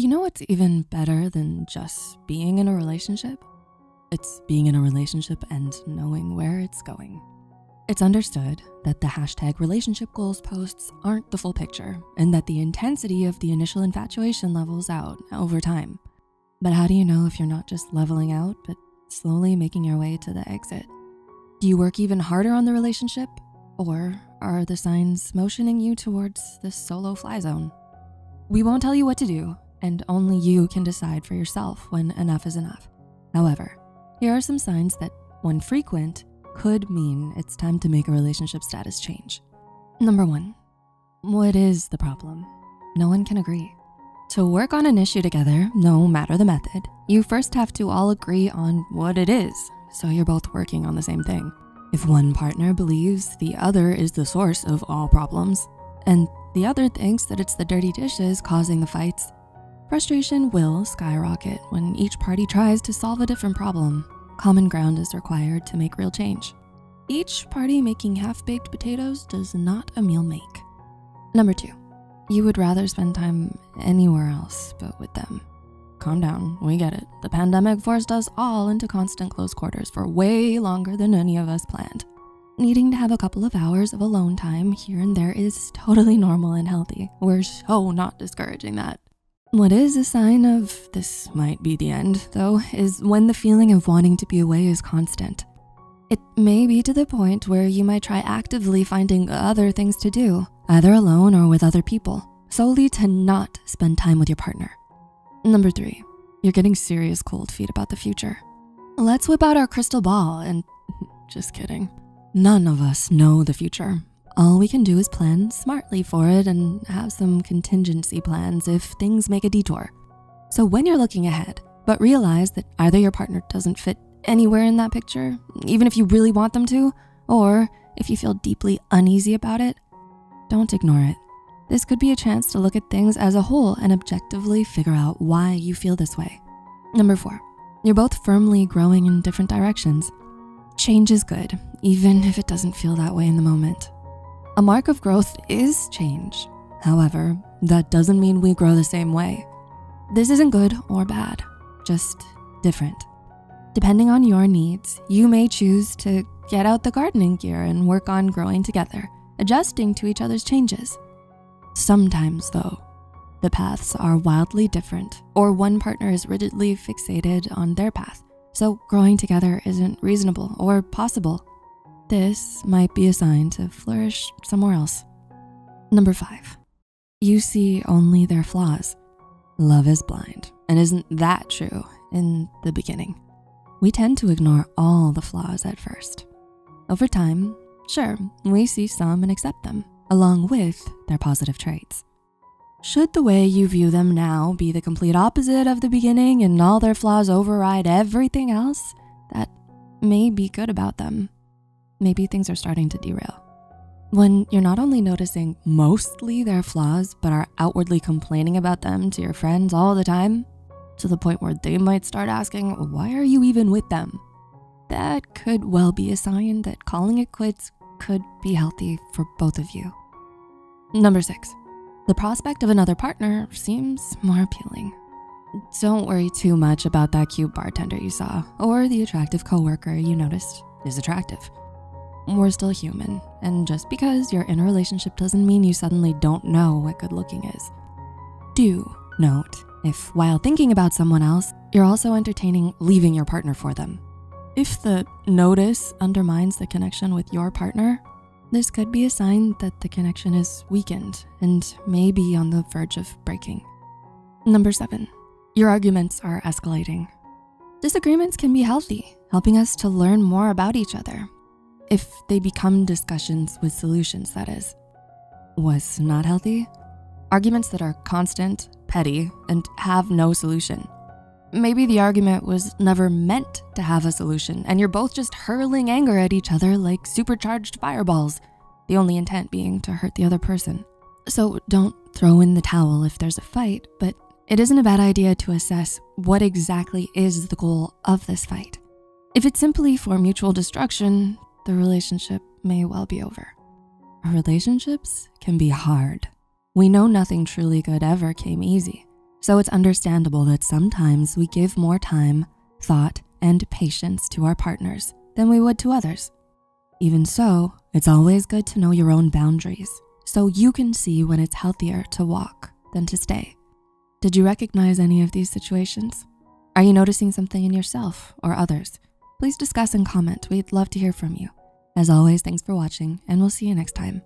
You know what's even better than just being in a relationship? It's being in a relationship and knowing where it's going. It's understood that the hashtag relationship goals posts aren't the full picture and that the intensity of the initial infatuation levels out over time. But how do you know if you're not just leveling out, but slowly making your way to the exit? Do you work even harder on the relationship? Or are the signs motioning you towards the solo fly zone? We won't tell you what to do and only you can decide for yourself when enough is enough. However, here are some signs that, when frequent, could mean it's time to make a relationship status change. Number one, what is the problem? No one can agree. To work on an issue together, no matter the method, you first have to all agree on what it is, so you're both working on the same thing. If one partner believes the other is the source of all problems, and the other thinks that it's the dirty dishes causing the fights, Frustration will skyrocket when each party tries to solve a different problem. Common ground is required to make real change. Each party making half-baked potatoes does not a meal make. Number two, you would rather spend time anywhere else but with them. Calm down, we get it. The pandemic forced us all into constant close quarters for way longer than any of us planned. Needing to have a couple of hours of alone time here and there is totally normal and healthy. We're so not discouraging that. What is a sign of this might be the end, though, is when the feeling of wanting to be away is constant. It may be to the point where you might try actively finding other things to do, either alone or with other people, solely to not spend time with your partner. Number three, you're getting serious cold feet about the future. Let's whip out our crystal ball and just kidding. None of us know the future, all we can do is plan smartly for it and have some contingency plans if things make a detour. So when you're looking ahead, but realize that either your partner doesn't fit anywhere in that picture, even if you really want them to, or if you feel deeply uneasy about it, don't ignore it. This could be a chance to look at things as a whole and objectively figure out why you feel this way. Number four, you're both firmly growing in different directions. Change is good, even if it doesn't feel that way in the moment. A mark of growth is change. However, that doesn't mean we grow the same way. This isn't good or bad, just different. Depending on your needs, you may choose to get out the gardening gear and work on growing together, adjusting to each other's changes. Sometimes though, the paths are wildly different or one partner is rigidly fixated on their path, so growing together isn't reasonable or possible. This might be a sign to flourish somewhere else. Number five, you see only their flaws. Love is blind, and isn't that true in the beginning? We tend to ignore all the flaws at first. Over time, sure, we see some and accept them, along with their positive traits. Should the way you view them now be the complete opposite of the beginning and all their flaws override everything else, that may be good about them maybe things are starting to derail. When you're not only noticing mostly their flaws, but are outwardly complaining about them to your friends all the time, to the point where they might start asking, why are you even with them? That could well be a sign that calling it quits could be healthy for both of you. Number six, the prospect of another partner seems more appealing. Don't worry too much about that cute bartender you saw or the attractive coworker you noticed is attractive we're still human. And just because you're in a relationship doesn't mean you suddenly don't know what good looking is. Do note if while thinking about someone else, you're also entertaining leaving your partner for them. If the notice undermines the connection with your partner, this could be a sign that the connection is weakened and may be on the verge of breaking. Number seven, your arguments are escalating. Disagreements can be healthy, helping us to learn more about each other if they become discussions with solutions, that is. Was not healthy? Arguments that are constant, petty, and have no solution. Maybe the argument was never meant to have a solution and you're both just hurling anger at each other like supercharged fireballs, the only intent being to hurt the other person. So don't throw in the towel if there's a fight, but it isn't a bad idea to assess what exactly is the goal of this fight. If it's simply for mutual destruction, the relationship may well be over. Relationships can be hard. We know nothing truly good ever came easy. So it's understandable that sometimes we give more time, thought, and patience to our partners than we would to others. Even so, it's always good to know your own boundaries so you can see when it's healthier to walk than to stay. Did you recognize any of these situations? Are you noticing something in yourself or others? Please discuss and comment. We'd love to hear from you. As always, thanks for watching and we'll see you next time.